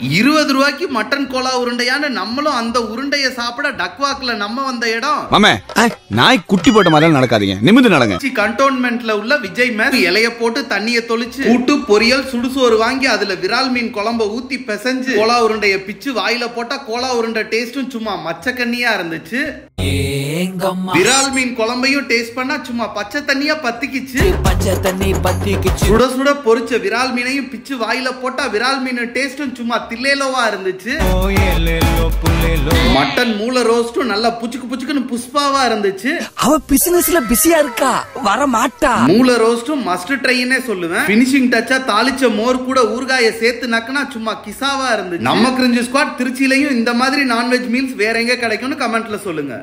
இருபது ரூபாய்க்கு mutton Cola உருண்டையான்னு நம்மளும் அந்த உருண்டைய சாப்பிட டக்வாக்ல நம்ம வந்த இடம். மாமே நாய் குட்டி போட்ட மாதிரி நடக்காதீங்க. நிமிந்து நடங்க. கண்டோன்மெண்ட்ல உள்ள விஜய் மேஸ் இலைய போட்டு தண்ணிய தொளிச்சு கூட்டு பொரியல் சுடுசோறு வாங்கி அதுல விரால் மீன் குழம்ப ஊத்தி பிசைஞ்சு கோலா உருண்டைய பிச்சு வாயில போட்டா கோலா உருண்டை டேஸ்டும் சும்மா மச்சக்கண்ணியா இருந்துச்சு. விரால் மீன் குழம்பையும் டேஸ்ட் பண்ணா சும்மா பச்சை தண்ணியா பத்திக்கிச்சு. பச்சை தண்ணி பத்திக்குச்சு. சுட சுட பொரிச்ச விரால் மீனையும் பிச்சு வாயில போட்டா விரால் மீன் டேஸ்டும் சும்மா தில்லேலோவா இருந்துச்சு. மட்டன் மூளை ரோஸ்டும் நல்லா புச்சுக்கு புச்சுக்குன்னு புஷ்பாவா இருந்துச்சு. அவ பிசினஸ்ல பிஸியா இருக்கா? வர மாட்டா. மூளை ரோஸ்டும் மஸ்ட் ட்ரைன்னே சொல்லுவேன். பினிஷிங் டச்சா தாளிச்ச மோர் கூட ஊறுகாய சேர்த்து நக்குனா சும்மா கிசாவா இருந்துச்சு. நம்ம கிரிஞ்சு ஸ்குவாட் திருச்சியிலையும் இந்த மாதிரி நான்வெஜ் மீல்ஸ் வேற எங்க கிடைக்கும்னு கமெண்ட்ல சொல்லுங்க.